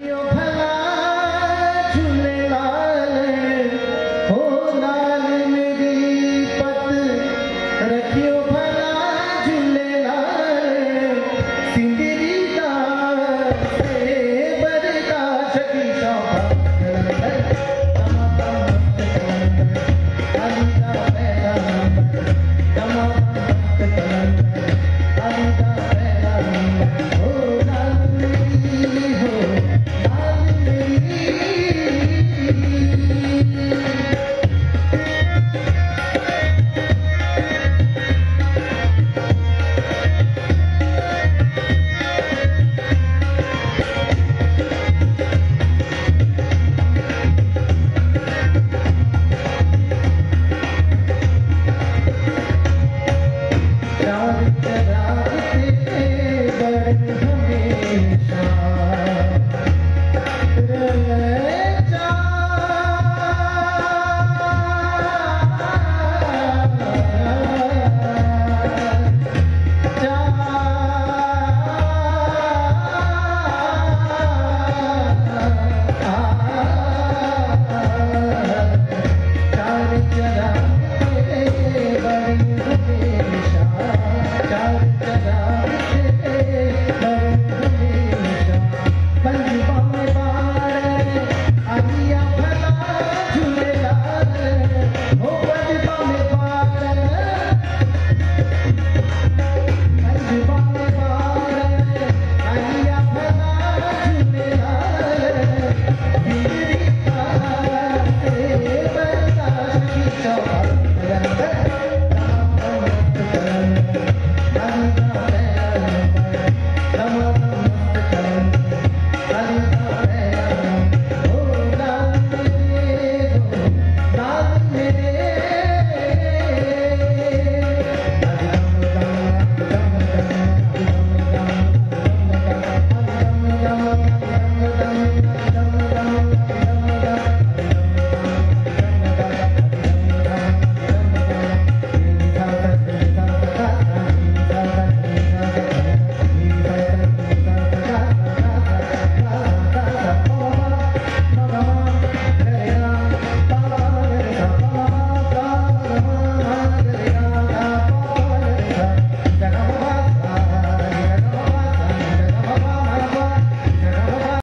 Yo.